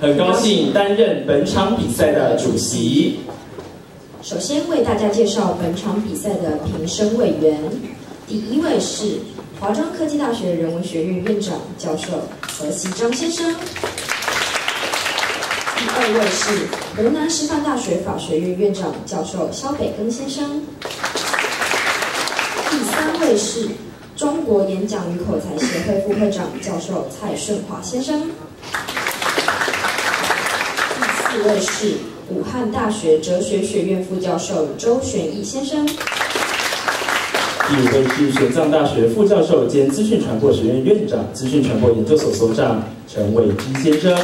很高兴担任本场比赛的主席。首先为大家介绍本场比赛的评审委员，第一位是华中科技大学人文学院院长教授何锡章先生，第二位是湖南师范大学法学院院长教授肖北根先生，第三位是中国演讲与口才协会副会长教授蔡顺华先生，位是。武汉大学哲学学院副教授周玄义先生，第五位是玄奘大学副教授兼资讯传播学院院长、资讯传播研究所所长陈伟基先生，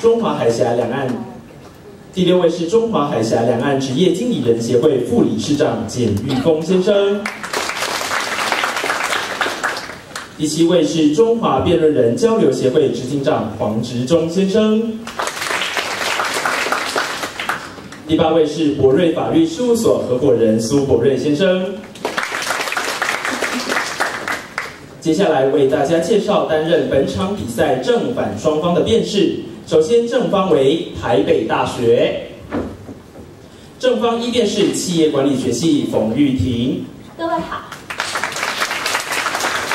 中华海峡两岸，第六位是中华海峡两岸职业经理人协会副理事长简玉峰先生。第七位是中华辩论人交流协会执行长黄执中先生。第八位是博瑞法律事务所合伙人苏博瑞先生。接下来为大家介绍担任本场比赛正反双方的辩士。首先正方为台北大学，正方一辩是企业管理学系冯玉婷。各位好。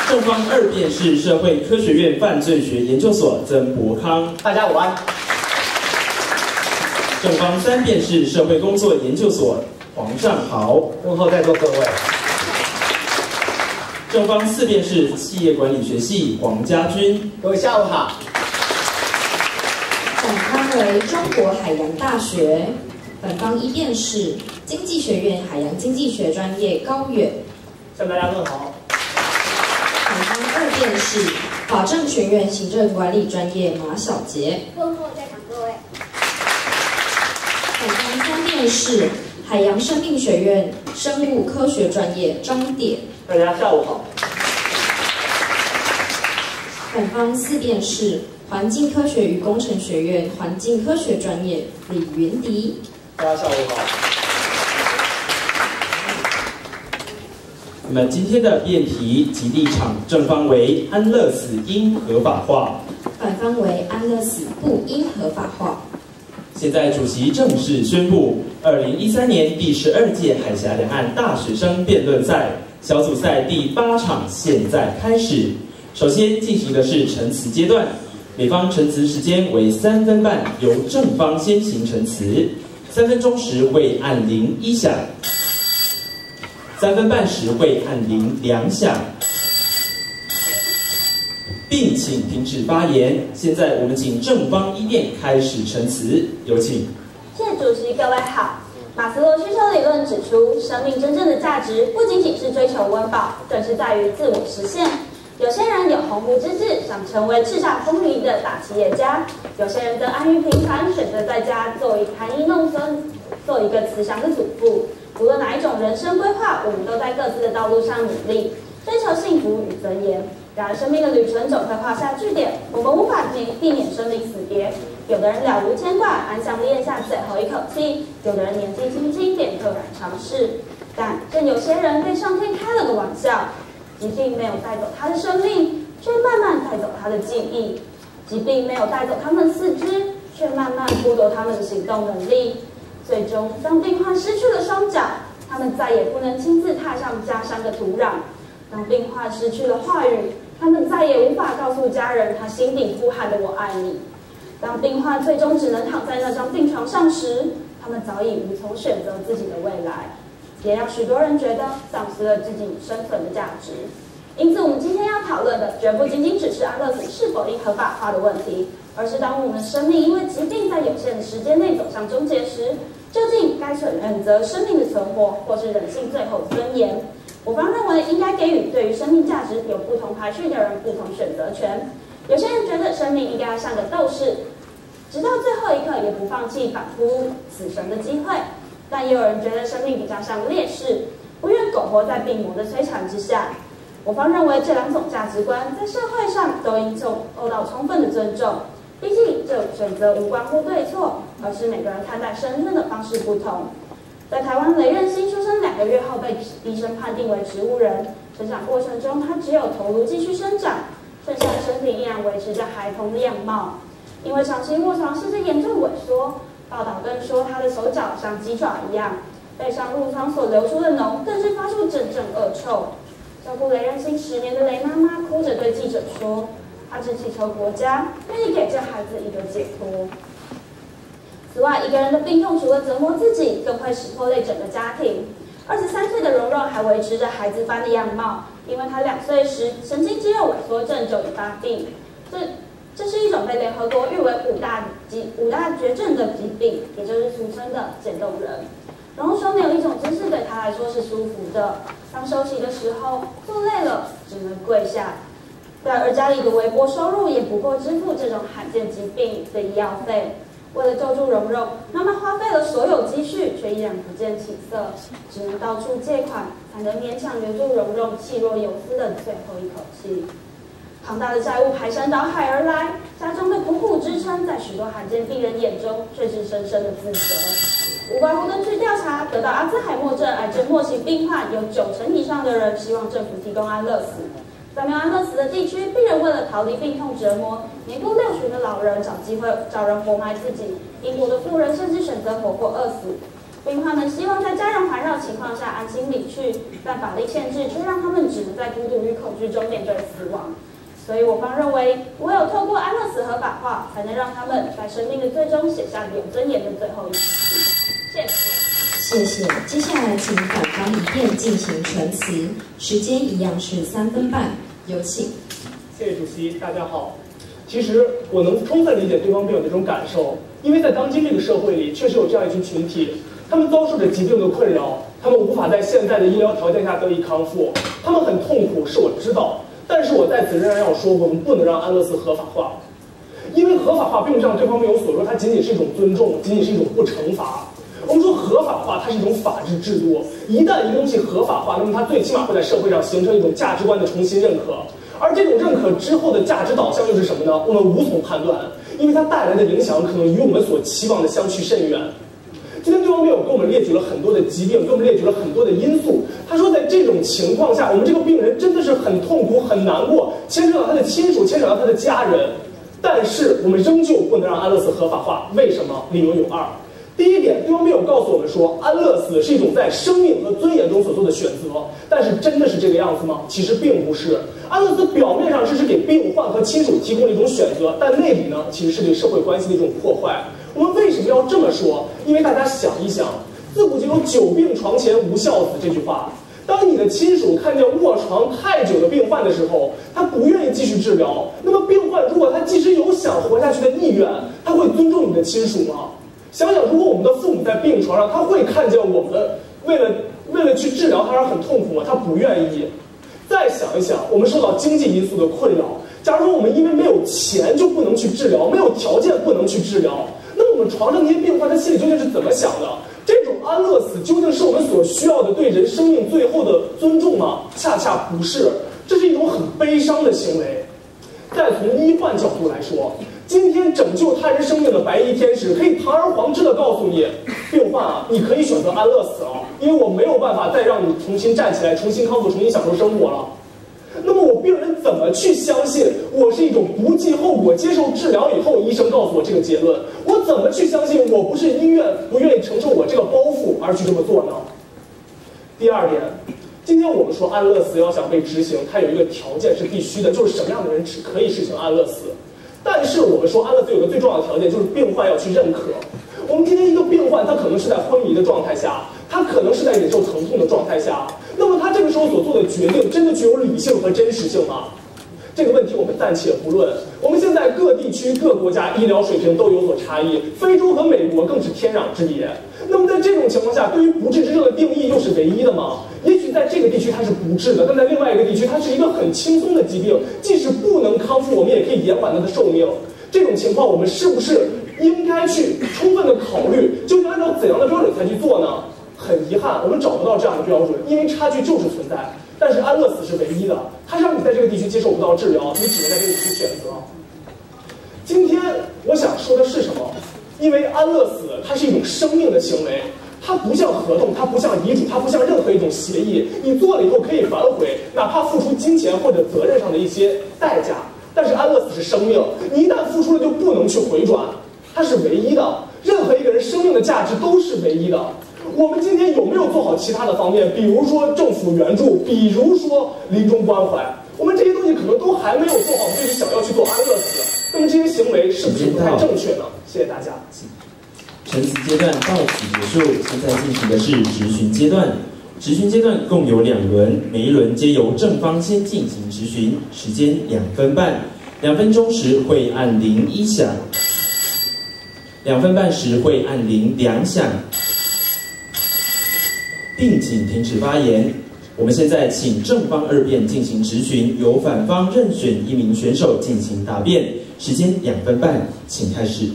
正方二辩是社会科学院犯罪学研究所曾博康，大家午安。正方三辩是社会工作研究所黄尚豪，问候在座各位。正方四辩是企业管理学系黄家军，各位下午好。本方为中国海洋大学，本方一辩是经济学院海洋经济学专业高远，向大家问好。二辩是法政学院行政管理专业马小杰，问候在场各位。本方三辩是海洋生命学院生物科学专业张典，大家下午好。本方四辩是环境科学与工程学院环境科学专业李云迪，大家下午好。那么今天的辩题及立场正方为安乐死应合法化，反方为安乐死不应合法化。现在主席正式宣布，二零一三年第十二届海峡两岸大学生辩论赛小组赛第八场现在开始。首先进行的是陈词阶段，每方陈词时间为三分半，由正方先行陈词，三分钟时会按铃一响。三分半时会按铃两响，并请停止发言。现在我们请正方一辩开始陈词，有请。谢谢主席，各位好。马斯洛需求理论指出，生命真正的价值不仅仅是追求温饱，更是在于自我实现。有些人有鸿鹄之志，想成为叱咤风云的大企业家；有些人则安于平凡，选择在家做一含饴弄孙，做一个慈祥的祖父。无论哪一种人生规划，我们都在各自的道路上努力，追求幸福与尊严。然而，生命的旅程总会画下句点，我们无法避避免生离死别。有的人了无牵挂，安详的咽下最后一口气；有的人年纪轻轻便溘然长逝。但正有些人被上天开了个玩笑，疾病没有带走他的生命，却慢慢带走他的记忆；疾病没有带走他们四肢，却慢慢剥夺他们的行动能力。最终，当病患失去了双脚，他们再也不能亲自踏上家乡的土壤；当病患失去了话语，他们再也无法告诉家人他心底呼喊的“我爱你”；当病患最终只能躺在那张病床上时，他们早已无从选择自己的未来，也让许多人觉得丧失了自己生存的价值。因此，我们今天要讨论的，绝不仅仅只是安乐死是否应合法化的问题，而是当我们生命因为疾病在有限的时间内走向终结时，究竟该选择生命的存活，或是人性最后尊严？我方认为应该给予对于生命价值有不同排序的人不同选择权。有些人觉得生命应该像个斗士，直到最后一刻也不放弃反扑死神的机会；但也有人觉得生命比较像烈士，不愿苟活在病魔的摧残之下。我方认为这两种价值观在社会上都应受到充分的尊重。毕竟，这选择无关乎对错，而是每个人看待生命的方式不同。在台湾，雷任新出生两个月后被医生判定为植物人，成长过程中他只有头颅继续生长，剩下的身体依然维持着孩童的样貌。因为长期卧床，甚至严重萎缩。报道更说，他的手脚像鸡爪一样，背上褥疮所流出的脓，更是发出阵阵恶臭。照顾雷任心十年的雷妈妈哭着对记者说：“他只祈求国家愿意给这孩子一个解脱。”此外，一个人的病痛除了折磨自己，更会使拖累整个家庭。二十三岁的蓉蓉还维持着孩子般的样貌，因为她两岁时神经肌肉萎缩症就已发病。这这是一种被联合国誉为五大疾五大绝症的疾病，也就是俗称的渐冻人。蓉蓉说，没有一种姿势对她来说是舒服的。当休息的时候，坐累了只能跪下。而家里的微薄收入也不够支付这种罕见疾病的医药费。为了救助蓉蓉，妈妈花费了所有积蓄，却依然不见起色，只能到处借款，才能勉强留住蓉蓉气若游丝的最后一口气。庞大的债务排山倒海而来，家中的苦苦支撑，在许多罕见病人眼中却是深深的自责。五百户根据调查，得到阿兹海默症癌症末期病患有九成以上的人希望政府提供安乐死。在没有安乐死的地区，病人为了逃离病痛折磨，年过六旬的老人找机会找人活埋自己。英国的富人甚至选择活活饿死。病患们希望在家人环绕情况下安心离去，但法律限制却让他们只能在孤独与恐惧中面对死亡。所以我方认为，唯有透过安乐死合法化，才能让他们在生命的最终写下有尊严的最后一笔。谢谢。谢谢。接下来请反方一辩进行陈词，时间一样是三分半。有请。谢谢主席，大家好。其实我能充分理解对方辩友的这种感受，因为在当今这个社会里，确实有这样一群群体，他们遭受着疾病的困扰，他们无法在现在的医疗条件下得以康复，他们很痛苦，是我知道。但是我在此仍然要说，我们不能让安乐死合法化，因为合法化并不像对方辩友所说，它仅仅是一种尊重，仅仅是一种不惩罚。我们说合法化，它是一种法治制度。一旦一个东西合法化，那么它最起码会在社会上形成一种价值观的重新认可。而这种认可之后的价值导向又是什么呢？我们无从判断，因为它带来的影响可能与我们所期望的相去甚远。今天对方辩友给我们列举了很多的疾病，给我们列举了很多的因素。他说，在这种情况下，我们这个病人真的是很痛苦、很难过，牵扯到他的亲属，牵扯到他的家人。但是我们仍旧不能让安乐死合法化。为什么？理由有二。第一点，对方辩友告诉我们说，安乐死是一种在生命和尊严中所做的选择。但是，真的是这个样子吗？其实并不是。安乐死表面上只是给病患和亲属提供了一种选择，但内里呢，其实是对社会关系的一种破坏。我们为什么要这么说？因为大家想一想，自古就有“久病床前无孝子”这句话。当你的亲属看见卧床太久的病患的时候，他不愿意继续治疗。那么，病患如果他即使有想活下去的意愿，他会尊重你的亲属吗？想想，如果我们的父母在病床上，他会看见我们为了为了去治疗他而很痛苦吗？他不愿意。再想一想，我们受到经济因素的困扰。假如说我们因为没有钱就不能去治疗，没有条件不能去治疗，那我们床上那些病患他心里究竟是怎么想的？这种安乐死究竟是我们所需要的对人生命最后的尊重吗？恰恰不是，这是一种很悲伤的行为。再从医患角度来说。今天拯救他人生命的白衣天使可以堂而皇之的告诉你，病患啊，你可以选择安乐死了，因为我没有办法再让你重新站起来、重新康复、重新享受生活了。那么我病人怎么去相信我是一种不计后果接受治疗以后医生告诉我这个结论？我怎么去相信我不是医院不愿意承受我这个包袱而去这么做呢？第二点，今天我们说安乐死要想被执行，它有一个条件是必须的，就是什么样的人只可以实行安乐死？但是我们说安乐死有个最重要的条件，就是病患要去认可。我们今天一个病患，他可能是在昏迷的状态下，他可能是在忍受疼痛的状态下，那么他这个时候所做的决定，真的具有理性和真实性吗？这个问题我们暂且不论。我们现在各地区各国家医疗水平都有所差异，非洲和美国更是天壤之别。那么在这种情况下，对于不治之症的定义又是唯一的吗？也许在这个地区它是不治的，但在另外一个地区它是一个很轻松的疾病，即使不能康复，我们也可以延缓它的寿命。这种情况我们是不是应该去充分的考虑，究竟按照怎样的标准才去做呢？很遗憾，我们找不到这样的标准，因为差距就是存在。但是安乐死是唯一的，它让你在这个地区接受不到治疗，你只能在这个地区选择。今天我想说的是什么？因为安乐死它是一种生命的行为，它不像合同，它不像遗嘱，它不像任何一种协议，你做了以后可以反悔，哪怕付出金钱或者责任上的一些代价。但是安乐死是生命，你一旦付出了就不能去回转，它是唯一的。任何一个人生命的价值都是唯一的。我们今天有没有做好其他的方面？比如说政府援助，比如说临终关怀，我们这些东西可能都还没有做好，所以想要去做安乐死。那么这些行为是不是不太正确呢？谢谢大家。陈词阶段到此结束，现在进行的是质询阶段。质询阶段共有两轮，每一轮皆由正方先进行质询，时间两分半。两分钟时会按铃一响，两分半时会按铃两响，并请停止发言。我们现在请正方二辩进行质询，由反方任选一名选手进行答辩，时间两分半，请开始。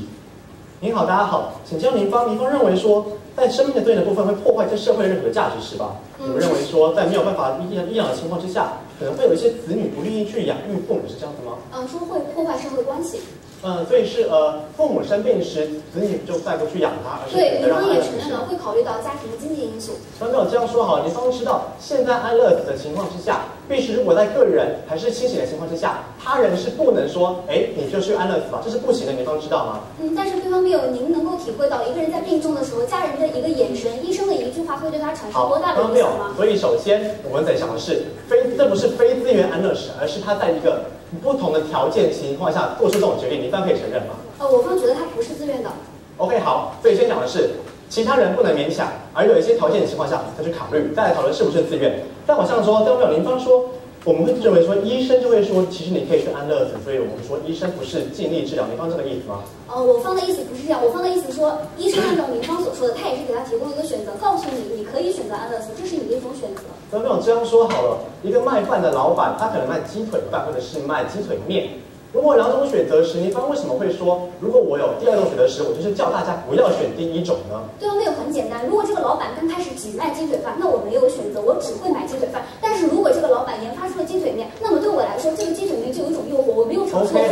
您好，大家好，请教您方，您方认为说，在生命的对应的部分会破坏这社会任何的价值是吧？你们认为说，在没有办法医医养的情况之下，可能会有一些子女不愿意去养育父母，是这样子吗？嗯，说会破坏社会关系。嗯，所以是呃，父母生病时，子女就再不去养他，而是对，女方也承认了，会考虑到家庭的经济因素。刚刚有这样说好了，您方知道，现在安乐死的情况之下，必须如果在个人还是清醒的情况之下，他人是不能说，哎，你就去安乐死吧，这是不行的，您方知道吗？嗯，但是对方辩友，您能够体会到一个人在病重的时候，家人的一个眼神、医生的一句话会对他产生，多大的影响吗？。所以首先我们得想的是，非这不是非自愿安乐死，而是他在一个不同的条件情况下做出这种决定，你方可以承认吗呃，我方觉得他不是自愿的。？OK，好，所以先讲的是其他人不能勉强，而有一些条件的情况下再去考虑，再来讨论是不是自愿。再往上说，刚刚没有您方说。我们会认为说，医生就会说，其实你可以去安乐死，所以我们说医生不是尽力治疗，您方这个意思吗？哦，我方的意思不是这样，我方的意思说，医生按照您方所说的，他也是给他提供一个选择，告诉你你可以选择安乐死，这是你的一种选择。那没有这样说好了？一个卖饭的老板，他可能卖鸡腿饭或者是卖鸡腿面。如果有两种选择时，您方为什么会说，如果我有第二种选择时，我就是叫大家不要选第一种呢？对啊，那个很简单，如果这个老板刚开始只卖鸡腿饭，那我没有选择，我只会买鸡腿饭。但是如果这个老板研发出了鸡腿面，那么对我来说，这个鸡腿面就有一种诱惑，我没有尝试过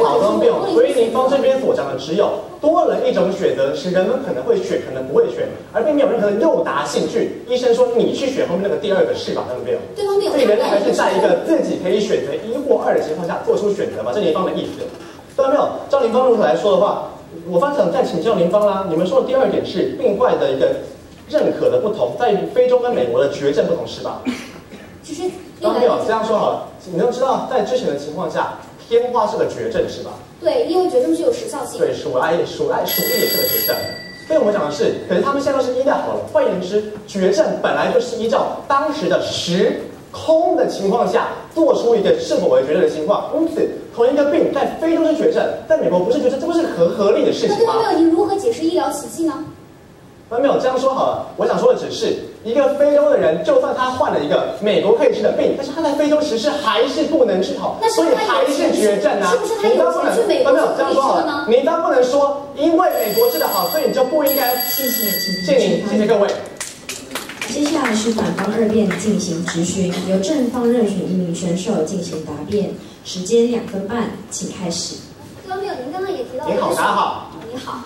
所以您方这。边所讲的只有多了一种选择，是人们可能会选，可能不会选，而并没有任何的诱答兴趣。医生说你去选后面那个第二个是吧？对不对？对方辩友所以人类还是在一个自己可以选择一或二的情况下做出选择嘛，这是您方的意思。对吧？没有，照林方如此来说的话，我方想再请教林方啦。你们说的第二点是病患的一个认可的不同，在于非洲跟美国的绝症不同是吧？其实刚没有这样说好了，你要知道，在之前的情况下，天花是个绝症是吧？对，因为绝症具有时效性。对，鼠癌、鼠癌、鼠疫也是个绝症。所以我们讲的是，可是他们现在都是医疗好了。换言之，绝症本来就是依照当时的时空的情况下做出一个是否为绝症的情况。因此，同一个病在非洲是绝症，在美国不是绝症，这不是合合理的事情吗那对方？辩友，您如何解释医疗奇迹呢？那没有这样说好了，我想说的只是一个非洲的人，就算他患了一个美国可以治的病，但是他在非洲实施还是不能治好，所以那是他有还是绝症啊！是不是他有你当不能钱去美国没有就可以这样说了你当不能说因为美国治得好，所以你就不应该。谢谢，请谢谢，谢谢各位。接下来是反方二辩进行质询，由正方任选一名选手进行答辩，时间两分半，请开始。各位朋友，您刚刚也提到了一您好，个选大家好。你好，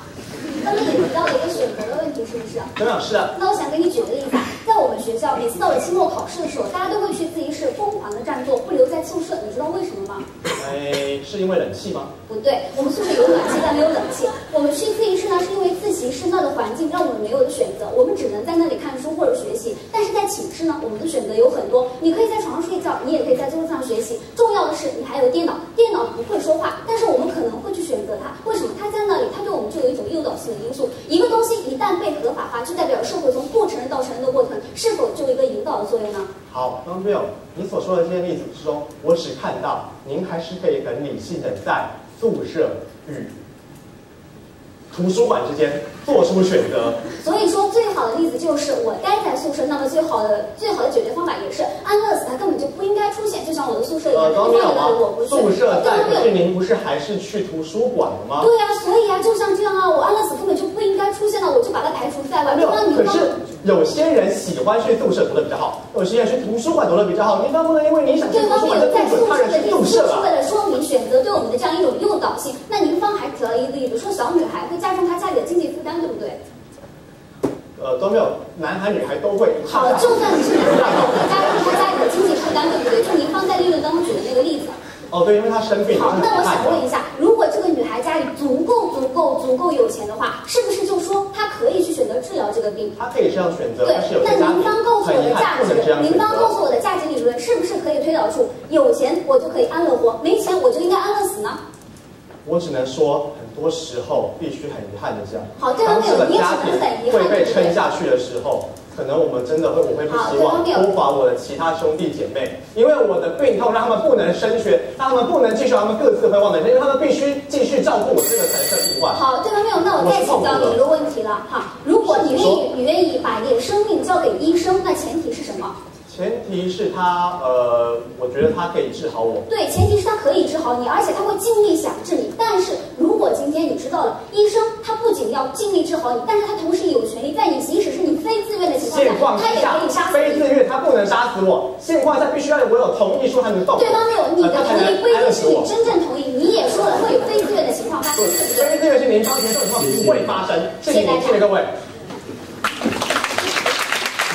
刚刚也提到了一个选择的问题，是不是？怎么样？是的，那我想给你举个例子啊，在我们学校，每次到了期末考试的时候，大家都会去自习室疯狂的占座，不留在宿舍，你知道为什么吗？哎，是因为冷气吗？不对，我们宿舍有暖气，但没有冷气。我们去自习室呢，是因为自习室那的环境让我们没有的选择，我们只能在那里看书或者学习。但是在寝室呢，我们的选择有很多，你可以在床上睡觉，你也可以在桌子上学习。重要的是，你还有电脑，电脑不会说话，但是我们可能会去选择它。为什么？它在那里，它对我们就有一种诱导性的因素。一个东西一旦被合法化，就代表社会从不承认到承认的过程，是否就有一个引导的作用呢？好，刚没有。你所说的这些例子之中，我只看到您还是可以很理性的在宿舍与图书馆之间做出选择。所以说，最好的例子就是我待在宿舍，那么最好的最好的解决方法也是安乐死，它根本就不应该出现，就像我的宿舍一样，呃，你刚没有吗放在那里我宿舍在，可对不对？是您不是还是去图书馆了吗？对呀、所以啊，就像这样啊，我安乐死根本就不应该出现了，我就把它排除在外。没有那，您刚可是有些人喜欢去宿舍读的比较好，有些人去图书馆读的比较好。您当不能因为你想去对方图书馆就辩友在宿不准他人去舍的例子，宿舍是为？了说明选择对我们的这样一种诱导性。那您方还举了一个例子，说小女孩会加重她家里的经济负担，对不对？呃，都没有，男孩女孩都会。好，就算你是男孩，会加重他家里的经济负担，对不对？就您方在立论当中举的那个例子。哦，对，因为他生病。好，那我想问一下，如女孩家里足够足够足够有钱的话，是不是就说她可以去选择治疗这个病？她可以这样选择。对，那您方告诉我的价值，您方告诉我的价值理论，是不是可以推导出有钱我就可以安乐活，没钱我就应该安乐死呢？我只能说，很多时候必须很遗憾的讲，好，对方没有，你也只能很遗憾会被撑下去的时候。可能我们真的会，我会不希望孤乏我的其他兄弟姐妹，因为我的病痛让他们不能升学，让他们不能继续他们各自辉煌的人生，因为他们必须继续照顾我这个神圣病患。好，这方没有，那我再请教你一个问题了哈，如果你愿意，你愿意把你的生命交给医生，那前提是什么？前提是他，呃，我觉得他可以治好我。对，前提是他可以治好你，而且他会尽力想治你。但是如果今天你知道了，医生他不仅要尽力治好你，但是他同时有权利在你即使是你非自愿的情况下，他也可以杀死你。非自愿他不能杀死我，现况下必须要我有同意书才能动。对方没有，你的同意规定是你真正同意，你也说了会有非自愿的情况发生。非自愿是民方情况不会发生。谢谢谢谢各位。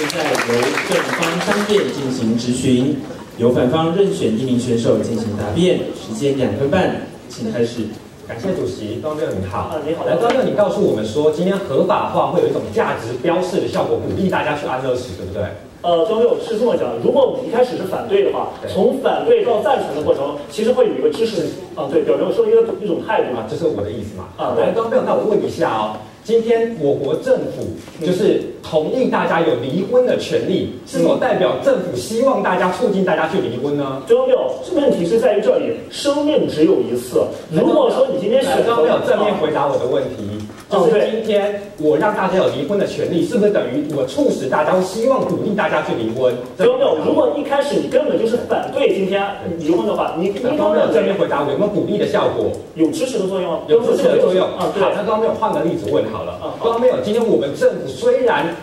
现在由正方商店进行质询，由反方任选一名选手进行答辩，时间两分半，请开始。感谢主席，庄六你好。啊，你好。来，庄六，你告诉我们说，今天合法化会有一种价值标示的效果，鼓励大家去安乐死，对不对？呃，庄六是这么讲的，如果我们一开始是反对的话，从反对到赞成的过程，其实会有一个支持啊，对，表明说一个一种态度嘛，这是我的意思嘛。啊，来，庄六，那我问一下哦。今天我国政府就是同意大家有离婚的权利，是否代表政府希望大家促进大家去离婚呢？没有，问题是在于这里，生命只有一次。如果说你今天选择没有正面回答我的问题。就是今天我让大家有离婚的权利，是不是等于我促使大家，希望鼓励大家去离婚？没有，如果一开始你根本就是反对今天离婚的话，你你刚刚没有正面回答我，有没有鼓励的效果？有支持的作用，有支持的作用。啊，对。好，那刚刚没有换个例子问好了。刚刚没有，今天我们政府虽然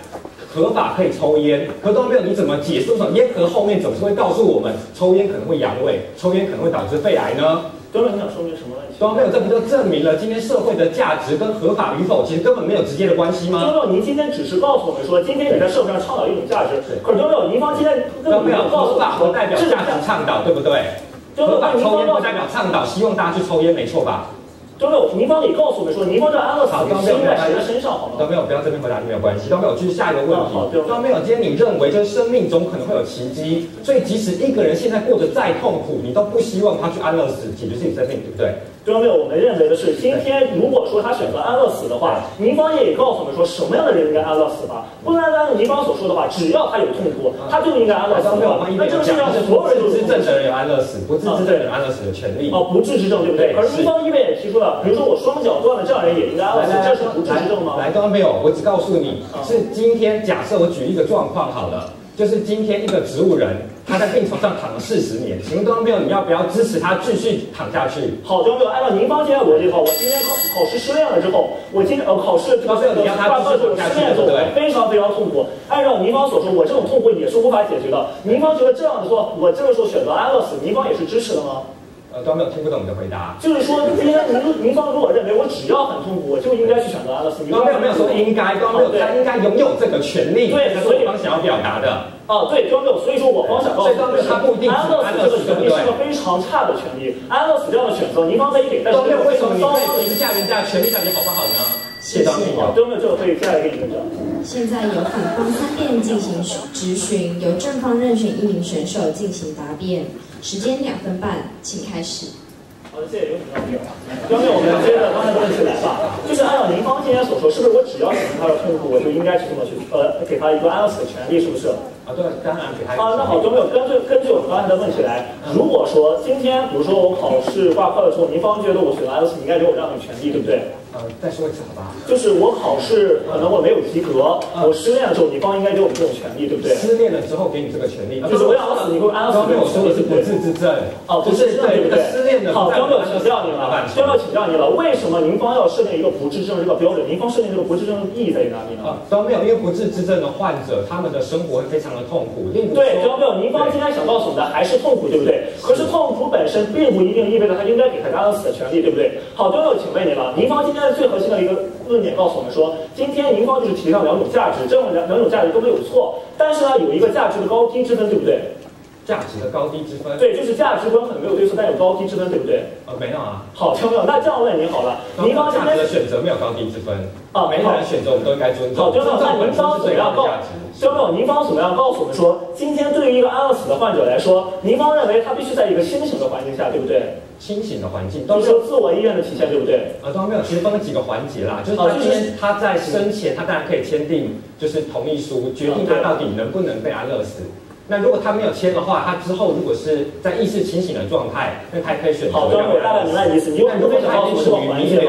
合法可以抽烟，可刚刚没有，你怎么解释？为什么烟盒后面总是会告诉我们抽烟可能会阳痿，抽烟可能会导致肺癌呢？刚刚你想说明什么问题？刚刚没有，这不就证明了今天社会的价值跟合法与否其实根本没有直接的关系吗？周六，您今天只是告诉我们说，今天你在社会上倡导一种价值，可是周六，您方今天根本没有告诉法和代表价值倡导，对不对？合法抽烟不代表倡导，希望大家去抽烟，没错吧？周六，您方也告诉我们说，您方这安乐死生在谁的身上？好吗？都没有，不要这边回答就没有关系。都没有，继续下一个问题。好，都没有。今天你认为，就是生命中可能会有奇迹，所以即使一个人现在过得再痛苦，你都不希望他去安乐死，解决自己生命，对不对？对方没有，我们认为的是，今天如果说他选择安乐死的话，您方也告诉我们说，什么样的人应该安乐死吧？不能按照您方所说的话，只要他有痛苦，他就应该安乐死。那这个世界上所有人都是正的人有安乐死，不治之症有安乐死的权利。哦，不治之症，对不对？而您方一边也提出了，比如说我双脚断了，这样人也应该安乐死，这是不治之症吗？来，刚刚没有，我只告诉你是今天假设我举一个状况好了，就是今天一个植物人。他在病床上躺了四十年，请问端没有？你要不要支持他继续躺下去？好，端没有？按照您方今天逻辑的话，我今天考考试失恋了之后，我今天呃考试端没有？你要他继续躺下去，对？非常非常痛苦。按照您方所说，我这种痛苦也是无法解决的。您方觉得这样的说，我这个时候选择安乐死，您方也是支持的吗？呃，端没有听不懂你的回答。就是说，今天您您方如果认为我只要很痛苦，我就应该去选择安乐死，端没有没有说应该，端没有他应该拥有这个权利。对，所以方想要表达的。哦，对，庄六，所以说我方想告诉你，安乐死这个权利是个非常差的权利，安乐死这样的选择，您方可以给，但是为什么你可以评价人家权利到底好不好呢？谢谢。好，庄六这个可以再来给你们讲。现在由反方三辩进行质询，由正方任选一名选手进行答辩，时间两分半，请开始。好的，谢谢有请庄六。庄六，我们接着刚才的问题来吧，就是按照您方今天所说，是不是我只要显示他的痛苦，我就应该去这么去呃给他一个安乐死的权利，是不是？啊，对，当然给他啊，那好，有没有根据根据我们刚才的问题来？如果说今天，比如说我考试挂科的时候，您方觉得我选了 S，你应该给我这样的权利，对不对？呃，再说一次好吧？就是我考试可能我没有及格，我失恋的时候，你方应该给我们这种权利，对不对？失恋了之后给你这个权利，就是我要死，你给我安乐死。刚刚我说的是不治之症，哦，不治之症，对不对？失恋的好，张六请教你了，张六请教你了，为什么您方要设定一个不治之症这个标准？您方设定这个不治之症的意义在于哪里呢？啊，张没有，因为不治之症的患者，他们的生活会非常的痛苦。对，张六，您方今天想告诉我们的还是痛苦，对不对？可是痛苦本身并不一定意味着他应该给他安乐死的权利，对不对？好，张六，请问您了，您方今天最核心的一个论点告诉我们说，今天您方就是提倡两种价值，这种两两种价值都没有错，但是呢，有一个价值的高低之分，对不对？价值的高低之分。对，就是价值观可能没有对错，但有高低之分，对不对？呃，没有啊。好，听没有？那这样问您好了，您方价值的选择没有高低之分啊，每个人选择我们都应该尊重。好，听没有？那您方怎么样告？听没有？您方怎么样告诉我们说，今天对于一个安乐死的患者来说，您方认为他必须在一个清醒的环境下，对不对？清醒的环境，都是自我意愿的体现，对不对？啊，当然没有，其实分了几个环节啦，就是他今天他在生前，他当然可以签订就是同意书，决定他到底能不能被安乐死。那如果他没有签的话，他之后如果是在意识清醒的状态，那他可以选择。好，张伟，大概明白意思。你有非常高速的环境，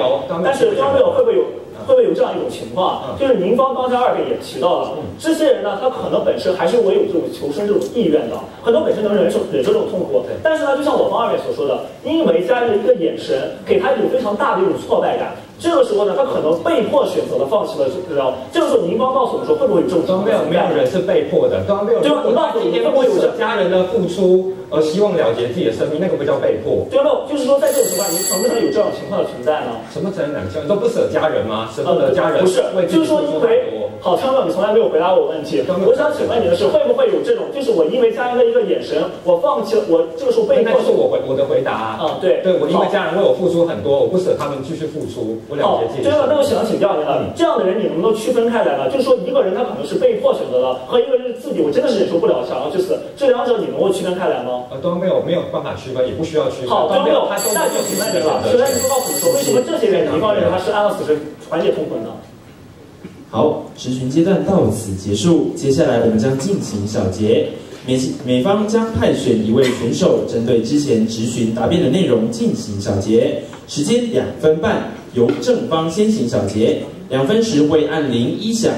但是张伟会不会有？会不会有这样一种情况？就是您方刚才二位也提到了，这些人呢，他可能本身还是我有这种求生这种意愿的，很多本身能忍受忍受这种痛苦，但是呢，就像我方二位所说的，因为家人的一个眼神，给他一种非常大的一种挫败感。这个时候呢，他可能被迫选择了放弃了治疗。这个时候，您方告诉我们说，会不会有这种？刚没有没有人是被迫的，刚刚没有。对吧？您告诉我们，会不会有家人的付出？而希望了结自己的生命，那个不叫被迫。对了，就是说，在这种情况，你常不可能有这种情况的存在呢？什么责任两千都不舍家人吗？舍不得家人？不是，就是说，因为好，昌哥，你从来没有回答我问题。我想请问你的是，会不会有这种，就是我因为家人的一个眼神，我放弃了，我这个时候被迫。那是我回我的回答。啊，对，对我因为家人为我付出很多，我不舍他们继续付出，我了结自己。对了，那我想请教您了，这样的人你能不能区分开来呢？就是说，一个人他可能是被迫选择的，和一个人是自己，我真的是忍受不了，想要去死，这两者你能够区分开来吗？呃，都没有没有。办法区分，也不需要区分。好，都没有，那就请问你了。首先，你告诉我为什么这些人你方认为他是按照死神缓解痛苦的？好，实询阶段到此结束，接下来我们将进行小结。美美方将派选一位选手，针对之前质询答辩的内容进行小结，时间两分半，由正方先行小结，两分时会按铃一响，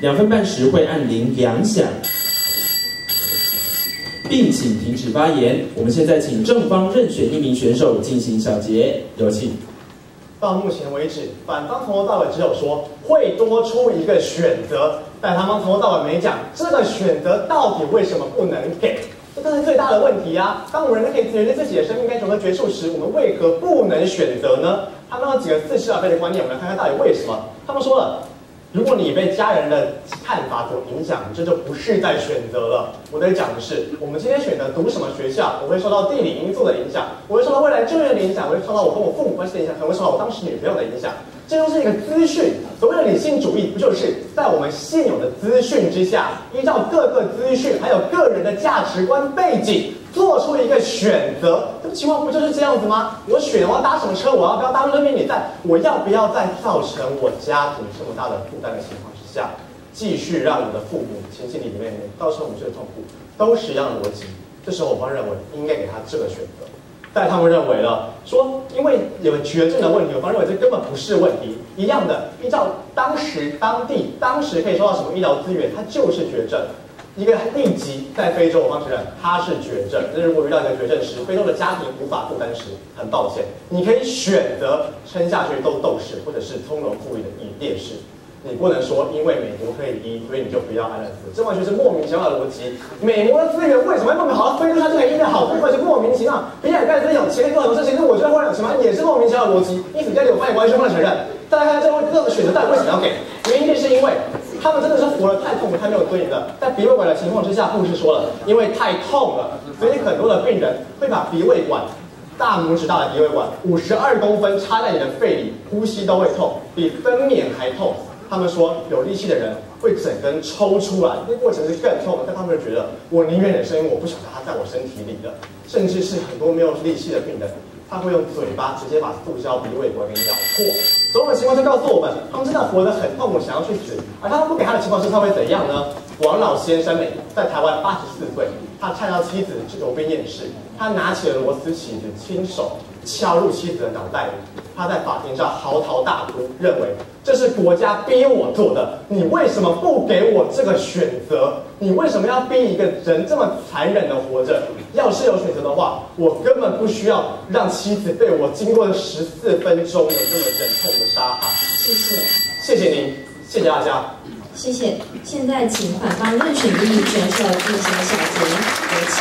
两分半时会按铃两响。并请停止发言。我们现在请正方任选一名选手进行小结，有请。到目前为止，反方从头到尾只有说会多出一个选择，但他们从头到尾没讲这个选择到底为什么不能给，这是最大的问题啊！当我们人类可以决定自己的生命该如何结束时，我们为何不能选择呢？他们有几个似是而非的观念，我们来看看到底为什么。他们说了。如果你被家人的看法所影响，这就不是在选择了。我在讲的是，我们今天选择读什么学校，我会受到地理因素的影响，我会受到未来就业的影响，我会受到我跟我父母关系的影响，还会受到我当时女朋友的影响。这都是一个资讯。所谓的理性主义，不就是在我们现有的资讯之下，依照各个资讯还有个人的价值观背景，做出一个选择？这个情况不就是这样子吗？我选我要搭什么车，我要不要搭人民你在我要不要在造成我家庭这么大的负担的情况之下，继续让我的父母亲心里面造成我们这个痛苦，都是一样的逻辑。这时候我方认为应该给他这个选择。但他们认为了，说因为有绝症的问题，我方认为这根本不是问题。一样的，依照当时当地当时可以收到什么医疗资源，它就是绝症。一个痢疾在非洲，我方承认它是绝症。那如果遇到一个绝症时，非洲的家庭无法负担时，很抱歉，你可以选择撑下去斗斗士，或者是从容富裕的以烈士。你不能说因为美国可以医，所以你就不要安乐死，这完全是莫名其妙的逻辑。美国的资源为什么会那么好？非洲它就可以医得好，这完全是莫名其妙。比尔盖茨有钱做很多事情，那我觉得忽然有钱也是莫名其妙的逻辑。因此，这里我发现完全不能承认。大家看这位这个选择到底为什么要给？原因就是因为他们真的是活得太痛苦、太没有尊严了。在鼻胃管的情况之下，护士说了，因为太痛了，所以很多的病人会把鼻胃管。大拇指大的鼻胃管，五十二公分插在你的肺里，呼吸都会痛，比分娩还痛。他们说有力气的人会整根抽出来，那过程是更痛的。但他们就觉得我宁愿忍受，因为我不想让它在我身体里的。甚至是很多没有力气的病人，他会用嘴巴直接把塑胶鼻胃管给咬破。种种情况就告诉我们，他们真的活得很痛苦，想要去死。而他们不给他的情况是他会怎样呢？王老先生呢，在台湾八十四岁，他看到妻子有被厌世，他拿起了螺丝起子，亲手。敲入妻子的脑袋里，他在法庭上嚎啕大哭，认为这是国家逼我做的。你为什么不给我这个选择？你为什么要逼一个人这么残忍的活着？要是有选择的话，我根本不需要让妻子被我经过了十四分钟的这么忍痛的杀害。谢谢，谢谢您，谢谢大家，谢谢。现在请反方任选一名选手进行小结，有请。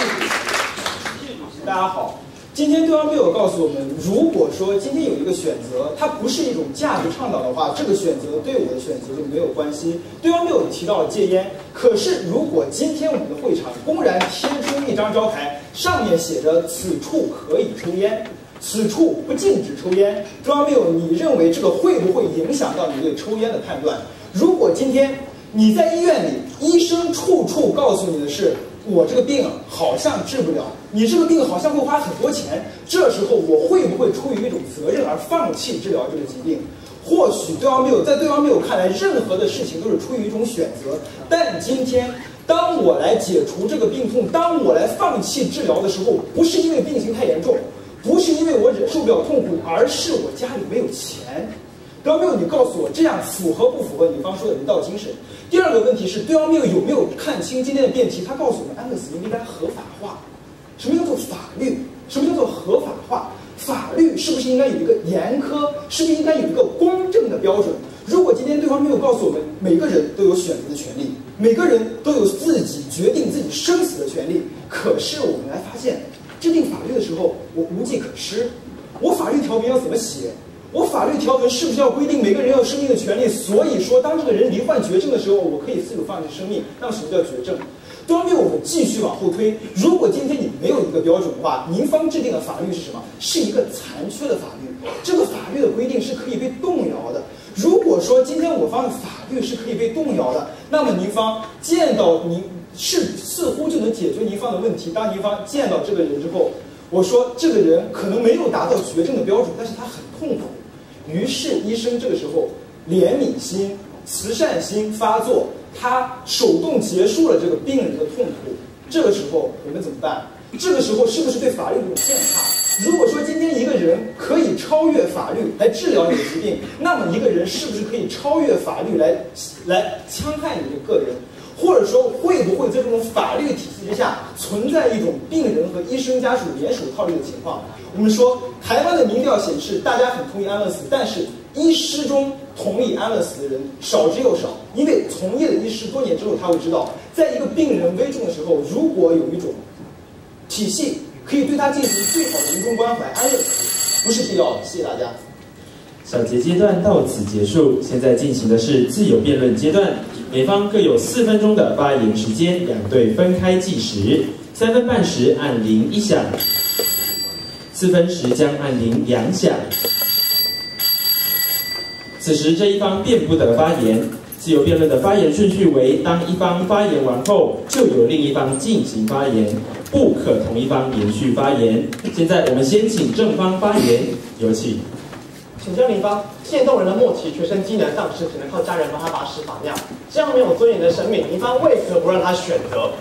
大家好。今天对方辩友告诉我们，如果说今天有一个选择，它不是一种价值倡导的话，这个选择对我的选择就没有关系。对方辩友提到了戒烟，可是如果今天我们的会场公然贴出一张招牌，上面写着“此处可以抽烟”，此处不禁止抽烟，对方辩友，你认为这个会不会影响到你对抽烟的判断？如果今天你在医院里，医生处处告诉你的是。我这个病好像治不了，你这个病好像会花很多钱，这时候我会不会出于一种责任而放弃治疗这个疾病？或许对方没有在对方没有看来，任何的事情都是出于一种选择。但今天，当我来解除这个病痛，当我来放弃治疗的时候，不是因为病情太严重，不是因为我忍受不了痛苦，而是我家里没有钱。对方没有，你告诉我这样符合不符合你方说的人道精神？第二个问题是，对方没有有没有看清今天的辩题？他告诉我们，安乐死应该合法化。什么叫做法律？什么叫做合法化？法律是不是应该有一个严苛？是不是应该有一个公正的标准？如果今天对方没有告诉我们，每个人都有选择的权利，每个人都有自己决定自己生死的权利，可是我们来发现，制定法律的时候，我无计可施。我法律条文要怎么写？我法律条文是不是要规定每个人要有生命的权利？所以说，当这个人罹患绝症的时候，我可以自主放弃生命。那么，什么叫绝症？方便我们继续往后推。如果今天你没有一个标准的话，您方制定的法律是什么？是一个残缺的法律。这个法律的规定是可以被动摇的。如果说今天我方的法律是可以被动摇的，那么您方见到您是似乎就能解决您方的问题。当您方见到这个人之后，我说这个人可能没有达到绝症的标准，但是他很痛苦。于是医生这个时候怜悯心、慈善心发作，他手动结束了这个病人的痛苦。这个时候我们怎么办？这个时候是不是对法律的一种践踏？如果说今天一个人可以超越法律来治疗你的疾病，那么一个人是不是可以超越法律来来戕害你的个人？或者说会不会在这种法律体系之下存在一种病人和医生家属联手套利的情况？我们说，台湾的民调显示，大家很同意安乐死，但是医师中同意安乐死的人少之又少。因为从业的医师多年之后，他会知道，在一个病人危重的时候，如果有一种体系可以对他进行最好的临终关怀，安乐死不是必要的。谢谢大家。小结阶段到此结束，现在进行的是自由辩论阶段，每方各有四分钟的发言时间，两队分开计时，三分半时按铃一响。四分时将按铃两响，此时这一方便不得发言。自由辩论的发言顺序为：当一方发言完后，就由另一方进行发言，不可同一方连续发言。现在我们先请正方发言，有请。请教您方，渐冻人的末期全身机能丧失，只能靠家人帮他把屎把尿，这样没有尊严的生命，您方为何不让他选择？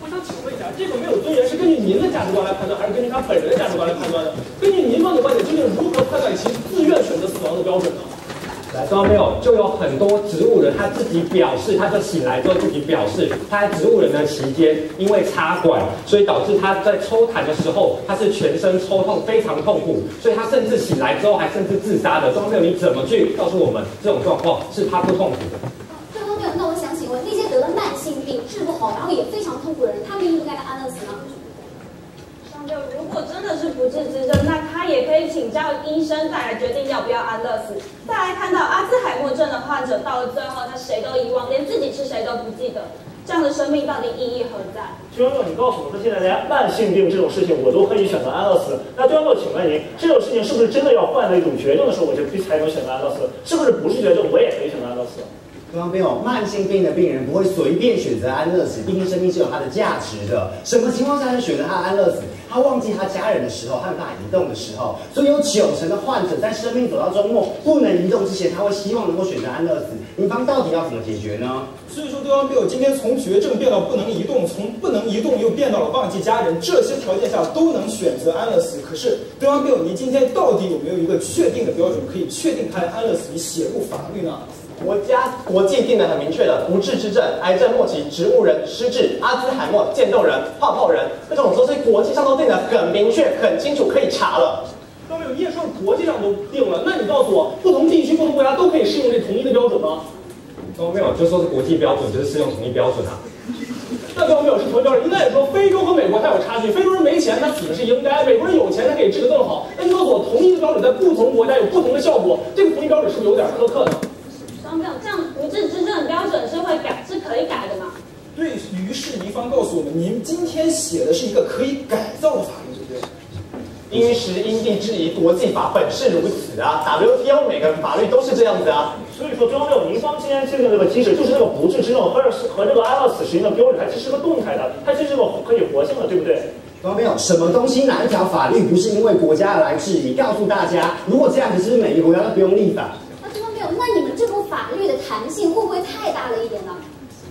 我想请问一下，这个没有尊严是根据您的价值观来判断，还是根据他本人的价值观来判断的？根据您方的观点，究竟如何判断其自愿选择死亡的标准呢？来，刚刚没有，就有很多植物人他自己表示，他就醒来之后自己表示，他在植物人的期间因为插管，所以导致他在抽痰的时候，他是全身抽痛，非常痛苦，所以他甚至醒来之后还甚至自杀的。刚刚没有，你怎么去告诉我们这种状况是他不痛苦的？刚刚没有，那我想请问，那些得了慢性病治不好，然后也非常痛苦的人，他们应该安乐死？如果真的是不治之症，那他也可以请教医生，再来决定要不要安乐死。再来看到阿兹海默症的患者，到了最后他谁都遗忘，连自己是谁都不记得，这样的生命到底意义何在？娟哥，你告诉我说，现在连慢性病这种事情我都可以选择安乐死，那娟哥，请问您，这种事情是不是真的要患了一种绝症的时候，我就才能选择安乐死？是不是不是绝症，我也可以选择安乐死？对方辩友慢性病的病人不会随便选择安乐死，毕竟生命是有它的价值的。什么情况下能选择他安乐死？他忘记他家人的时候，他没办法移动的时候。所以有九成的患者在生命走到周末不能移动之前，他会希望能够选择安乐死。你方到底要怎么解决呢？所以说，对方辩友今天从绝症变到不能移动，从不能移动又变到了忘记家人，这些条件下都能选择安乐死。可是，对方辩友，你今天到底有没有一个确定的标准，可以确定他的安乐死你写入法律呢？国家国际定的很明确的，不治之症，癌症末期、植物人、失智、阿兹海默、渐冻人、泡泡人，这种都是国际上都定的很明确、很清楚，可以查了。都没有，你也说国际上都定了，那你告诉我，不同地区、不同国家都可以适用这统一的标准吗？都没有，就说是国际标准，就是适用统一标准啊。那对方辩友是同一标准，应该也说非洲和美国它有差距，非洲人没钱他死的是应该，美国人有钱他可以治得更好。那你告诉我，同一个标准在不同国家有不同的效果，这个同一标准是不是有点苛刻呢？双标这样不治之症标准是会改，是可以改的吗？对于是，您方告诉我们，您今天写的是一个可以改造的法律，对不对？因时因地制宜，国际法本是如此啊！WTO 每个法律都是这样子啊。所以说，中央六，您方今天制定这个机制，就是那个不治之症和和这个安乐死实行的标准，它其实是个动态的，它其实是个可以活性的，对不对？有没有什么东西哪一条法律不是因为国家而来质疑？告诉大家，如果这样子，是不是每个国家都不用立法？那你们这种法律的弹性会不会太大了一点呢？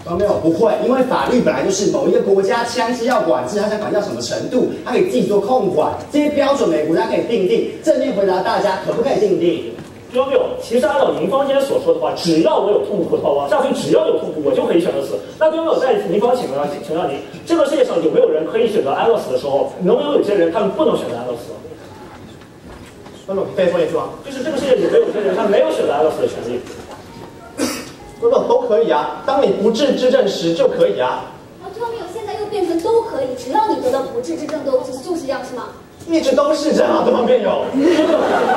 都没有，不会，因为法律本来就是某一个国家枪支要管制，它想管到什么程度，它可以自己做控管，这些标准每个国家可以定定。正面回答大家，可不可以定定？有没有？其实按照您方今天所说的话，只要我有痛苦的话，往下去，只要有痛苦，我就可以选择死。那有没有在您方请问请问您，这个世界上有没有人可以选择安乐死的时候，能不能有些人他们不能选择安乐死？观众，再说一次啊？就是这个世界有没有些人他没有选择安乐死的权利？不不都可以啊，当你不治之症时就可以啊。啊，这方面现在又变成都可以，只要你得到不治之症都就是这样是吗？一直都是这样，对方辩友。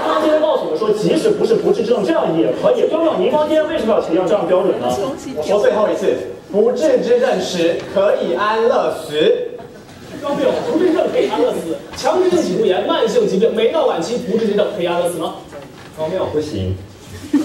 方今天告诉我们说，即使不是不治之症，这样也可以。有没有？您方今天为什么要提倡这样标准呢？我说最后一次，不治之症时可以安乐死。方辩友，不治之症可以安乐死，强直性脊柱炎慢性疾病没到晚期不治之症可以安乐死吗？方辩友不行。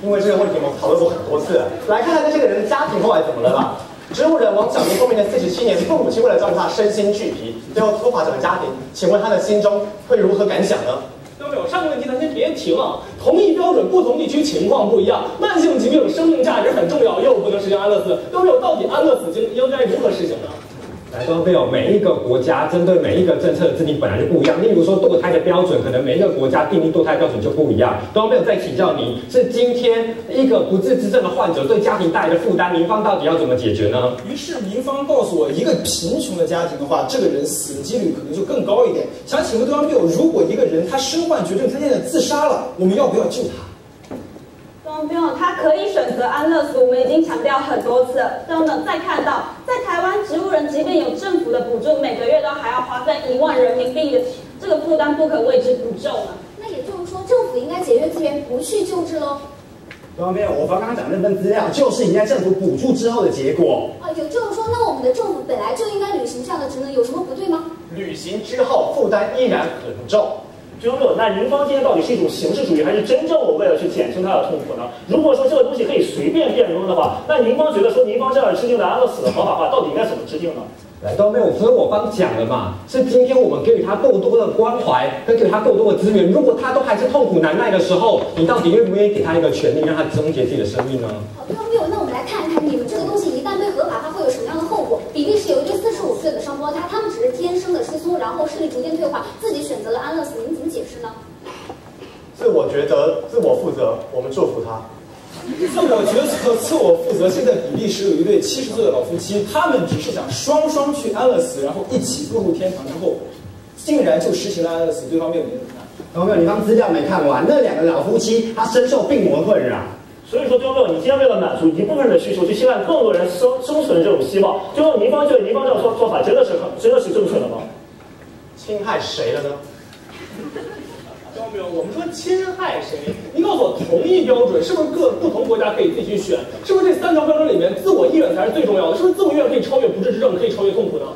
因为这个问题我们讨论过很多次，来看看这个人的家庭后来怎么了吧。植物人王小明后面的四十七年，父母亲为了照顾他身心俱疲，最后拖垮整个家庭。请问他的心中会如何感想呢？都没有？上个问题咱先别停啊！同一标准，不同地区情况不一样。慢性疾病生命价值很重要，又不能实行安乐死。都没有？到底安乐死应应该如何实行呢？来，都没有每一个国家针对每一个政策的制定本来就不一样。例如说堕胎的标准，可能每一个国家定义堕胎标准就不一样。都没有再请教您，是今天一个不治之症的患者对家庭带来的负担，民方到底要怎么解决呢？于是民方告诉我，一个贫穷的家庭的话，这个人死的几率可能就更高一点。想请问对方辩友，如果一个人他身患绝症，他现在自杀了，我们要不要救他？不用，他可以选择安乐死，我们已经强调很多次了。都能再看到，在台湾植物人即便有政府的补助，每个月都还要花费一万人民币的，这个负担不可谓之不重啊。那也就是说，政府应该节约资源，不去救治喽。方辩友，我刚刚讲那份资料，就是你在政府补助之后的结果。啊，也就是说，那我们的政府本来就应该履行这样的职能，有什么不对吗？履行之后，负担依然很重。就没有？那您方今天到底是一种形式主义，还是真正我为了去减轻他的痛苦呢？如果说这个东西可以随便变更的话，那您方觉得说您方这样的制定的安乐死的合法化，到底应该怎么制定呢？来都没有，所以我刚讲了嘛，是今天我们给予他够多的关怀，跟给他够多的资源。如果他都还是痛苦难耐的时候，你到底愿不愿意给他一个权利，让他终结自己的生命呢？好，对方没有，那我们来看一看，你们这个东西一旦被合法化，会有什么样的后果？比利时有一个岁的双胞胎，他们只是天生的失聪，然后视力逐渐退化，自己选择了安乐死，您怎么解释呢？自我觉得，自我负责，我们祝福他。自我觉得，自我负责。现在比利时有一对七十岁的老夫妻，他们只是想双双去安乐死，然后一起步入天堂之后，竟然就实行了安乐死。对方没有您怎么看？有没有？你方资料没看完，那两个老夫妻他深受病魔困扰。所以说，周六，你今天为了满足一部分人的需求，就希望更多人生生存的这种希望，就说您方觉得您方这种做做法真的是真的是正确的吗？侵害谁了呢？没有，我们说侵害谁？您告诉我，同一标准是不是各不同国家可以自己去选？是不是这三条标准里面，自我意愿才是最重要的？是不是自我意愿可以超越不治之症，可以超越痛苦呢？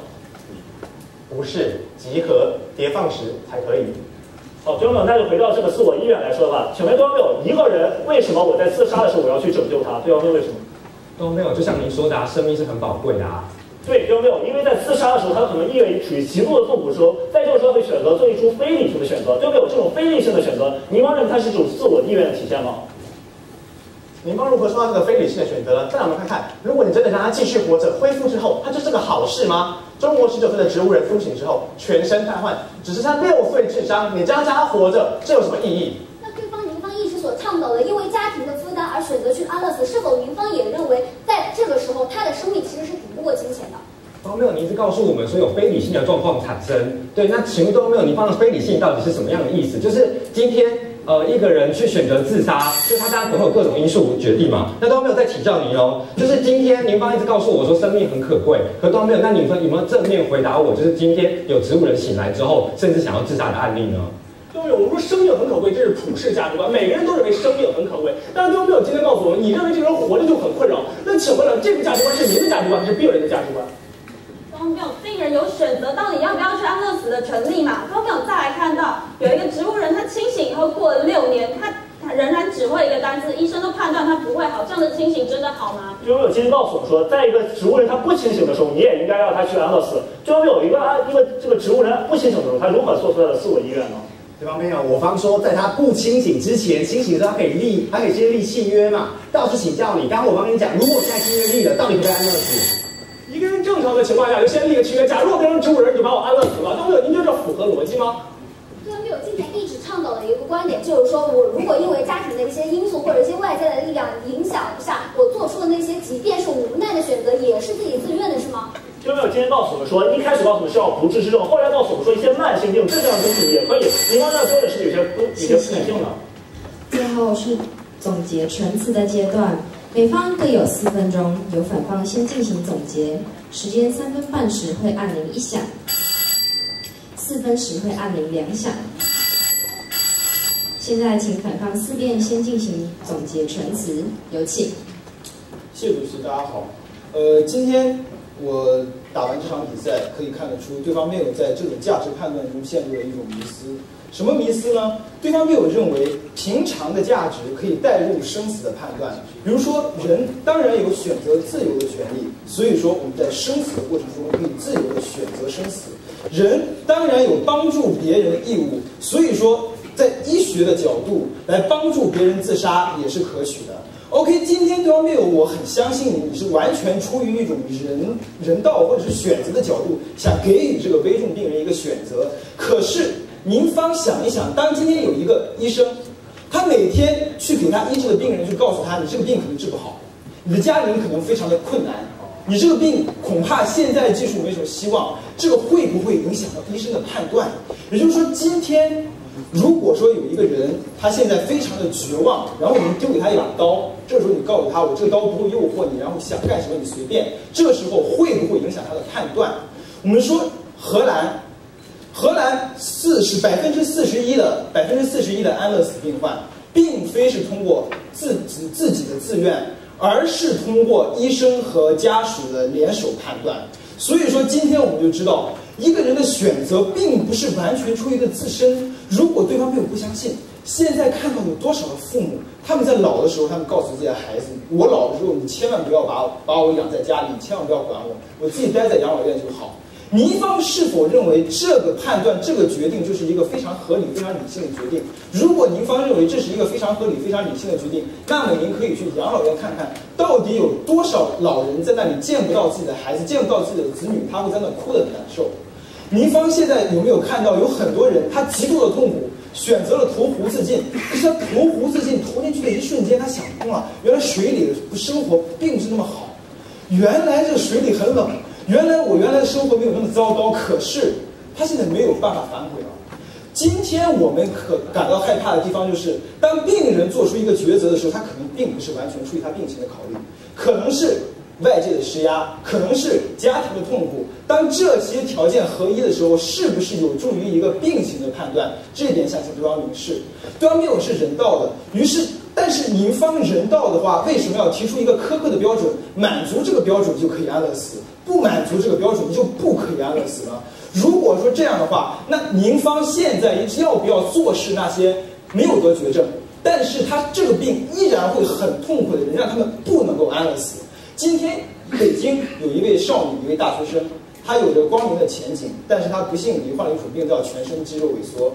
不是，集合叠放时才可以。好，朋友们，那就回到这个自我意愿来说吧。请问对方没有一个人为什么我在自杀的时候我要去拯救他？对方问为什么？都没有，就像您说的，啊，生命是很宝贵的啊。对，有没有？因为在自杀的时候，他可能意味处于极度的痛苦的时候，在这个时候会选择做一出非理性的选择，对不对？有这种非理性的选择，您方认为它是一种自我意愿的体现吗？您方如何说到这个非理性的选择呢？再让我们看看，如果你真的让他继续活着，恢复之后，他就是个好事吗？中国十九岁的植物人苏醒之后，全身瘫痪，只是他六岁智商，你这样叫他活着，这有什么意义？那对方您方一直所倡导的，因为家庭的负担而选择去安乐死，是否您方也认为，在这个时候，他的生命其实是抵不过金钱的？都没有，您是告诉我们说有非理性的状况产生。对，那请问都没有，你方的非理性到底是什么样的意思？就是今天呃一个人去选择自杀，就他当然可能有各种因素决定嘛。那都没有在请教您哦，就是今天您方一直告诉我说生命很可贵，可都没有。那你们有没有正面回答我，就是今天有植物人醒来之后，甚至想要自杀的案例呢？对不对？我们说生命很可贵，这是普世价值观，每个人都认为生命很可贵。但是都没有？今天告诉我们，你认为这个人活着就很困扰，那请问了，这个价值观是您的价值观，还是病人的价值观？都没有病人有选择到底要不要去安乐死的权利嘛？都没有再来看到有一个植物人，他清醒以后过了六年，他他仍然只会一个单字，医生都判断他不会好，这样的清醒真的好吗？就有今天告诉我说，在一个植物人他不清醒的时候，你也应该让他去安乐死。就有一个啊，一个这个植物人不清醒的时候，他如何做出来的自我意愿呢？对方没有，我方说，在他不清醒之前，清醒的时候他可以立，他可以先立契约嘛。倒是请教你，刚刚我方跟你讲，如果现在契约立了，到底可不可以安乐死？的情况下，就先立个契约，假如我变成植物人，你就把我安乐死了，对不对？您觉得这符合逻辑吗？对，没有今天一直倡导的一个观点，就是说我如果因为家庭的一些因素或者一些外在的力量影响下，我做出的那些即便是无奈的选择，也是自己自愿的，是吗？就没有今天告诉我们说，一开始告诉我们是要不治之症，后来告诉我们说一些慢性病这样的东西也可以。您刚才说的是有些不有些不理性的。最后是总结陈词的阶段，每方各有四分钟，由反方先进行总结，时间三分半时会按铃一响，四分时会按铃两响。现在请反方四辩先进行总结陈词，有请。谢主席，大家好。呃，今天我打完这场比赛，可以看得出对方辩友在这种价值判断中陷入了一种迷思。什么迷思呢？对方辩友认为平常的价值可以带入生死的判断，比如说人当然有选择自由的权利，所以说我们在生死的过程中可以自由的选择生死。人当然有帮助别人的义务，所以说在医学的角度来帮助别人自杀也是可取的。OK，今天对方辩友，我很相信你，你是完全出于一种人人道或者是选择的角度，想给予这个危重病人一个选择。可是您方想一想，当今天有一个医生，他每天去给他医治的病人，去告诉他，你这个病可能治不好，你的家人可能非常的困难，你这个病恐怕现在技术没什么希望，这个会不会影响到医生的判断？也就是说，今天。如果说有一个人，他现在非常的绝望，然后我们丢给他一把刀，这时候你告诉他，我这个刀不会诱惑你，然后想干什么你随便，这时候会不会影响他的判断？我们说荷兰，荷兰四十百分之四十一的百分之四十一的安乐死病患，并非是通过自己自己的自愿，而是通过医生和家属的联手判断。所以说，今天我们就知道，一个人的选择并不是完全出于的自身。如果对方没有不相信，现在看到有多少的父母，他们在老的时候，他们告诉自己的孩子：“我老的时候，你千万不要把把我养在家里，你千万不要管我，我自己待在养老院就好。”您方是否认为这个判断、这个决定就是一个非常合理、非常理性的决定？如果您方认为这是一个非常合理、非常理性的决定，那么您可以去养老院看看到底有多少老人在那里见不到自己的孩子、见不到自己的子女，他会在那哭的感受。您方现在有没有看到有很多人他极度的痛苦，选择了投湖自尽？可是他投湖自尽投进去的一瞬间，他想通了，原来水里的生活并不是那么好，原来这水里很冷。原来我原来的生活没有那么糟糕，可是他现在没有办法反悔了。今天我们可感到害怕的地方就是，当病人做出一个抉择的时候，他可能并不是完全出于他病情的考虑，可能是外界的施压，可能是家庭的痛苦。当这些条件合一的时候，是不是有助于一个病情的判断？这一点相信对方明示，对方辩友是人道的，于是。但是您方人道的话，为什么要提出一个苛刻的标准？满足这个标准就可以安乐死，不满足这个标准你就不可以安乐死了？如果说这样的话，那您方现在要不要坐视那些没有得绝症，但是他这个病依然会很痛苦的人，让他们不能够安乐死？今天北京有一位少女，一位大学生，她有着光明的前景，但是她不幸罹患了一种病，叫全身肌肉萎缩。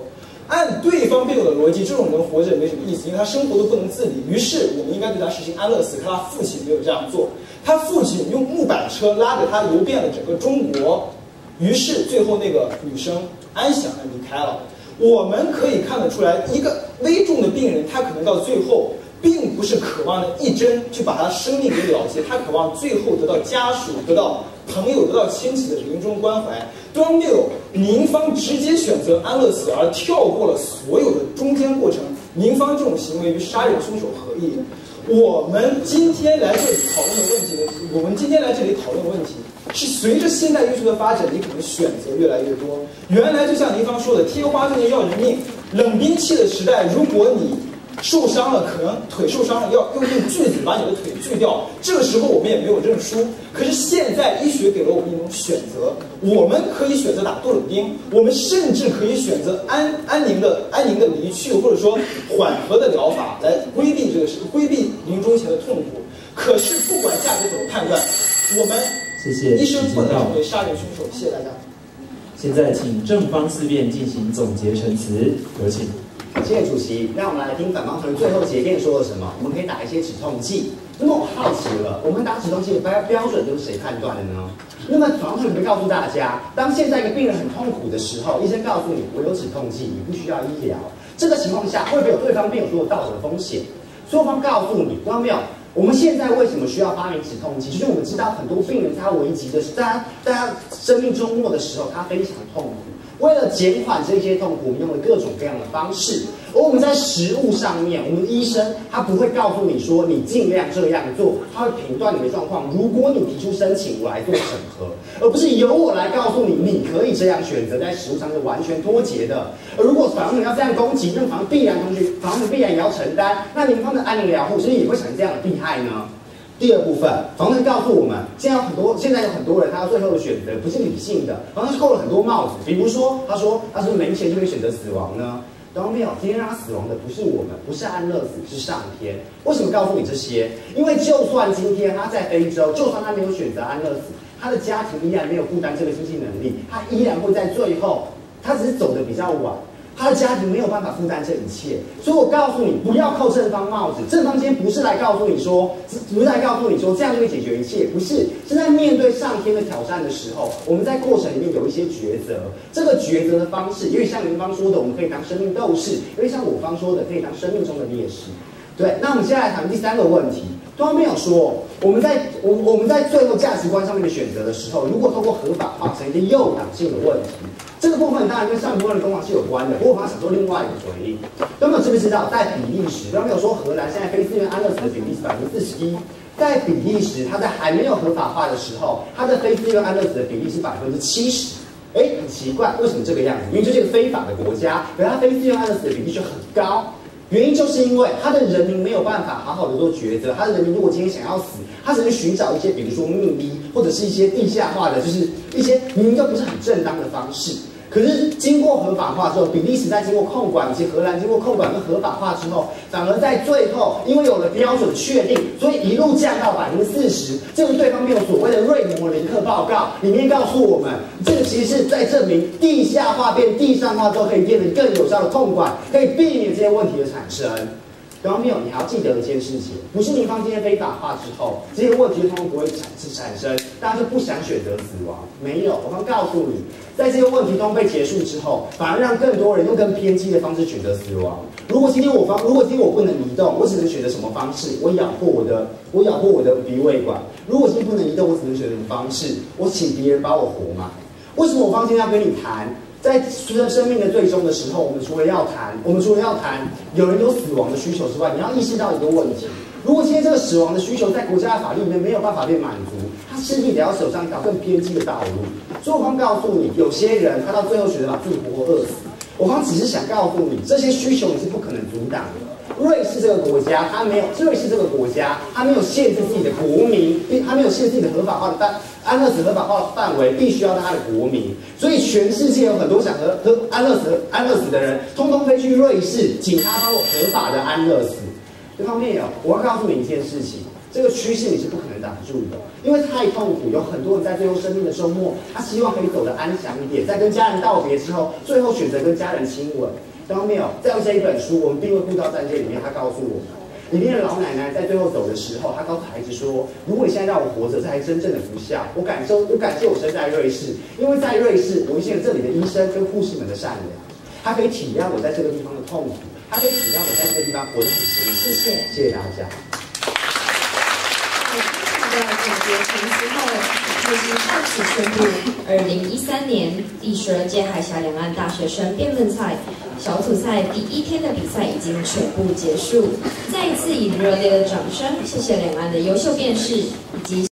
按对方辩友的逻辑，这种人活着也没什么意思，因为他生活都不能自理。于是，我们应该对他实行安乐死。可他父亲没有这样做，他父亲用木板车拉着他游遍了整个中国。于是，最后那个女生安详的离开了。我们可以看得出来，一个危重的病人，他可能到最后。并不是渴望的一针就把他生命给了结，他渴望最后得到家属、得到朋友、得到亲戚的临终关怀。端谬，您方直接选择安乐死而跳过了所有的中间过程，您方这种行为与杀人凶手合意。我们今天来这里讨论的问题呢，我们今天来这里讨论的问题是随着现代艺术的发展，你可能选择越来越多。原来就像您方说的，贴花就能要人命，冷兵器的时代，如果你受伤了，可能腿受伤了，要用用锯子把你的腿锯掉。这个时候我们也没有认输。可是现在医学给了我们一种选择，我们可以选择打杜冷丁，我们甚至可以选择安安宁的安宁的离去，或者说缓和的疗法来规避这个事，规避临终前的痛苦。可是不管价值怎么判断，我们谢谢医生不能成为杀人凶手。谢谢大家。现在请正方四辩进行总结陈词，有请。谢谢主席。让我们来听反方同学最后结辩说了什么。我们可以打一些止痛剂。那么我好奇了，我们打止痛剂的标标准都是谁判断的呢？那么反方同学可以告诉大家，当现在一个病人很痛苦的时候，医生告诉你我有止痛剂，你不需要医疗，这个情况下会不会有对方病友说的道德风险？所以我方告诉你，看到没有？我们现在为什么需要发明止痛剂？就是我们知道很多病人他危急的是，大家大家生命终末的时候，他非常痛苦。为了减缓这些痛苦，我们用了各种各样的方式。而我们在食物上面，我们的医生他不会告诉你说你尽量这样做，他会评断你的状况。如果你提出申请，我来做审核，而不是由我来告诉你你可以这样选择，在食物上是完全脱节的。而如果反方你要这样攻击，那么反方必然同学，反方必然也要承担。那您方的安宁疗护是不是也会产生这样的弊害呢？第二部分，房东告诉我们，现在有很多，现在有很多人，他最后的选择不是理性的，房东是扣了很多帽子。比如说，他说他是没钱就会选择死亡呢？当没有，今天让他死亡的不是我们，不是安乐死，是上天。为什么告诉你这些？因为就算今天他在非洲，就算他没有选择安乐死，他的家庭依然没有负担这个经济能力，他依然会在最后，他只是走的比较晚。他的家庭没有办法负担这一切，所以我告诉你，不要扣正方帽子。正方今天不是来告诉你说，不是来告诉你说这样就可以解决一切，不是。是在面对上天的挑战的时候，我们在过程里面有一些抉择。这个抉择的方式，因为像您方说的，我们可以当生命斗士；因为像我方说的，可以当生命中的烈士。对，那我们接下来谈第三个问题。对方没有说，我们在我我们在最后价值观上面的选择的时候，如果通过合法化成一个诱导性的问题。这个部分当然跟上一部分的攻防是有关的，不过我想做另外一个回应。有没有知不知道，在比利时，刚刚有说荷兰现在非自愿安乐死的比例是百分之四十一，在比利时，它在还没有合法化的时候，它的非自愿安乐死的比例是百分之七十。哎，很奇怪，为什么这个样子？因为这是一个非法的国家，可它非自愿安乐死的比例却很高。原因就是因为他的人民没有办法好好的做抉择，他的人民如果今天想要死，他只能寻找一些，比如说秘密或者是一些地下化的，就是一些明明就不是很正当的方式。可是经过合法化之后，比利时在经过控管，以及荷兰经过控管跟合法化之后，反而在最后，因为有了标准确定，所以一路降到百分之四十。这个对方没有所谓的瑞摩林克报告，里面告诉我们，这个其实是在证明地下化变地上化之后，可以变得更有效的控管，可以避免这些问题的产生。对方没有，你还要记得一件事情，不是你方今天被打化之后，这些问题通通不会产产生，大家就不想选择死亡。没有，我刚告诉你，在这些问题都被结束之后，反而让更多人用更偏激的方式选择死亡。如果今天我方，如果今天我不能移动，我只能选择什么方式？我咬破我的，我咬破我的鼻胃管。如果今天不能移动，我只能选择什么方式？我请别人把我活埋。为什么我方今天要跟你谈？在生生命的最终的时候，我们除了要谈，我们除了要谈有人有死亡的需求之外，你要意识到一个问题：如果今天这个死亡的需求在国家的法律里面没有办法被满足，他势必得要走上一条更偏激的道路。所以我方告诉你，有些人他到最后选择把自己活活饿死。我刚只是想告诉你，这些需求你是不可能阻挡的。瑞士这个国家，它没有瑞士这个国家，它没有限制自己的国民，并它没有限制自己的合法化的范安乐死合法化的范围，必须要它的国民。所以全世界有很多想和和安乐死安乐死的人，通通飞去瑞士，请他帮我合法的安乐死。这方面有，我要告诉你一件事情，这个趋势你是不可能挡住的，因为太痛苦。有很多人在最后生命的周末，他希望可以走得安详一点，在跟家人道别之后，最后选择跟家人亲吻。看到没有？在这一本书《我们定位护照战舰》里面，他告诉我们，里面的老奶奶在最后走的时候，她告诉孩子说：“如果你现在让我活着，这才真正的不孝。我感受，我感谢我生在瑞士，因为在瑞士，我遇见了这里的医生跟护士们的善良，他可以体谅我在这个地方的痛苦，他可以体谅我在这个地方活得很辛苦。”谢谢，谢谢大家。总结陈词后，最近正式宣布，二零一三年第十二届海峡两岸大学生辩论赛小组赛第一天的比赛已经全部结束。再一次以热烈的掌声，谢谢两岸的优秀辩士以及。